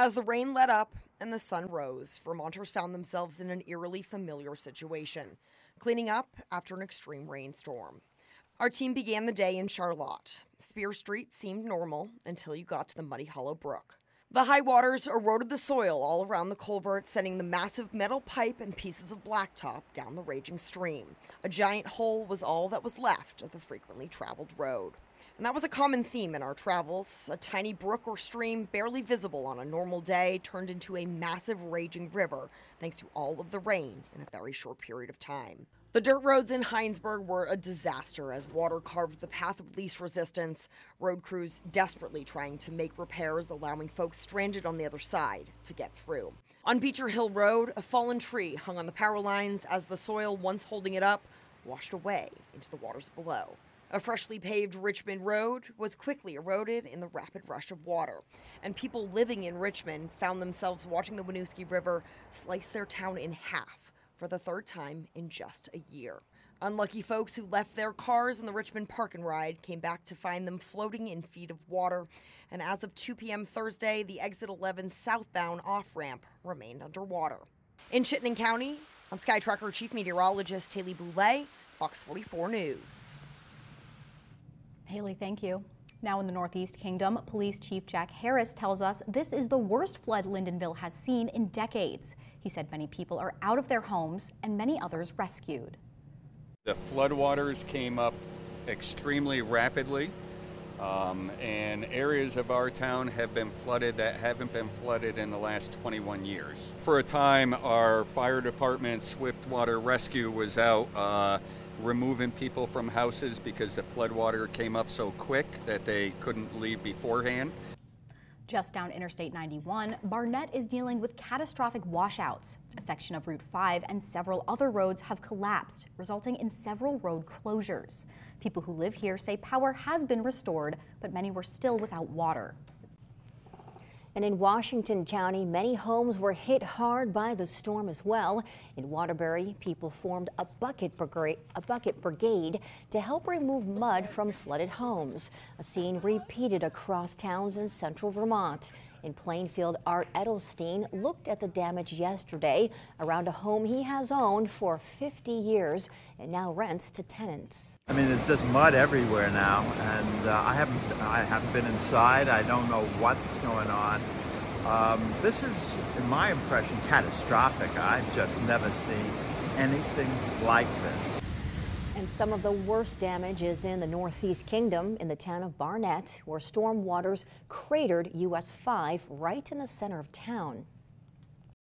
As the rain let up and the sun rose, Vermonters found themselves in an eerily familiar situation cleaning up after an extreme rainstorm. Our team began the day in Charlotte. Spear Street seemed normal until you got to the Muddy Hollow Brook. The high waters eroded the soil all around the culvert, sending the massive metal pipe and pieces of blacktop down the raging stream. A giant hole was all that was left of the frequently traveled road. And that was a common theme in our travels. A tiny brook or stream, barely visible on a normal day, turned into a massive raging river thanks to all of the rain in a very short period of time. The dirt roads in Hinesburg were a disaster as water carved the path of least resistance, road crews desperately trying to make repairs, allowing folks stranded on the other side to get through. On Beecher Hill Road, a fallen tree hung on the power lines as the soil once holding it up washed away into the waters below. A freshly paved Richmond road was quickly eroded in the rapid rush of water, and people living in Richmond found themselves watching the Winooski River slice their town in half for the third time in just a year. Unlucky folks who left their cars in the Richmond Park and Ride came back to find them floating in feet of water. And as of 2 p.m. Thursday, the Exit 11 southbound off ramp remained underwater. In Chittenden County, I'm SkyTracker Chief Meteorologist Haley Boulay, Fox 44 News. Haley, thank you. Now in the Northeast Kingdom, Police Chief Jack Harris tells us this is the worst flood Lyndonville has seen in decades. He said many people are out of their homes and many others rescued. The floodwaters came up extremely rapidly, um, and areas of our town have been flooded that haven't been flooded in the last 21 years. For a time, our fire department, Swiftwater Rescue, was out uh, removing people from houses because the floodwater came up so quick that they couldn't leave beforehand. Just down Interstate 91, Barnet is dealing with catastrophic washouts. A section of Route 5 and several other roads have collapsed, resulting in several road closures. People who live here say power has been restored, but many were still without water. And in Washington County, many homes were hit hard by the storm as well. In Waterbury, people formed a bucket, brigade, a bucket brigade to help remove mud from flooded homes, a scene repeated across towns in central Vermont. In Plainfield, Art Edelstein looked at the damage yesterday around a home he has owned for 50 years and now rents to tenants. I mean, there's just mud everywhere now, and uh, I haven't I haven't been inside. I don't know what's going on. Um, this is, in my impression, catastrophic. I've just never seen anything like this. And some of the worst damage is in the Northeast Kingdom in the town of Barnet, where storm waters cratered US 5 right in the center of town.